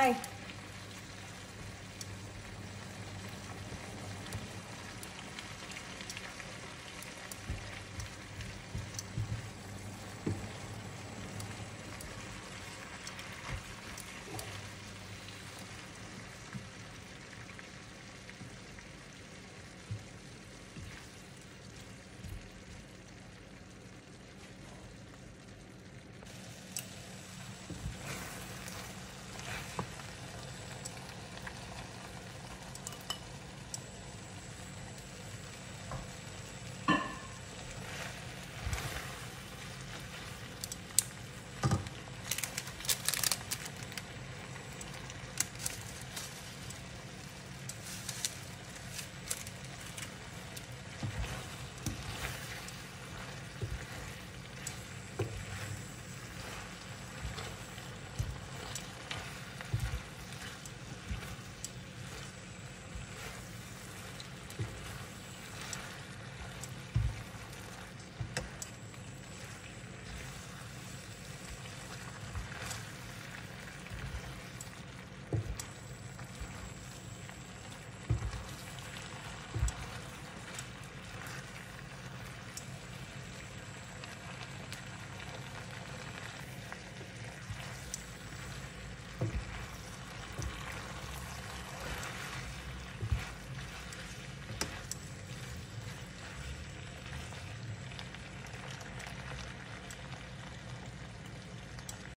Aye.